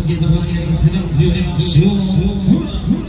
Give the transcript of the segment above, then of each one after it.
Chiedovania selezione Massimo Allez,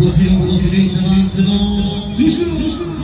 On continue, on continue, ça va, c'est bon. Toujours,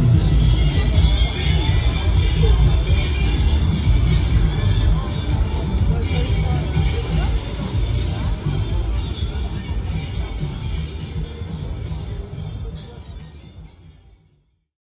Thank you.